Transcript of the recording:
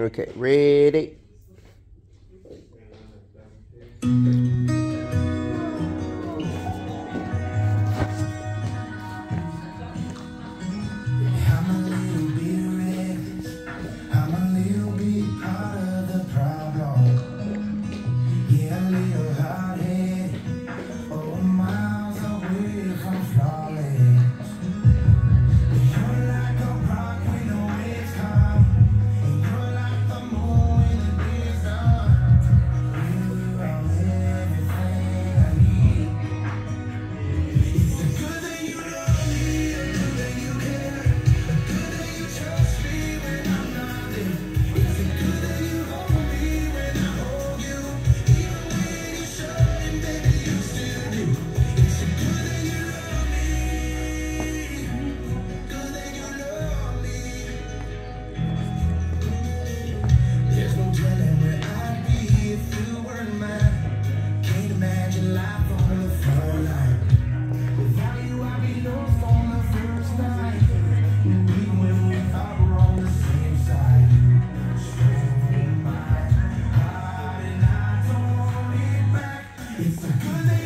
Okay, ready? Good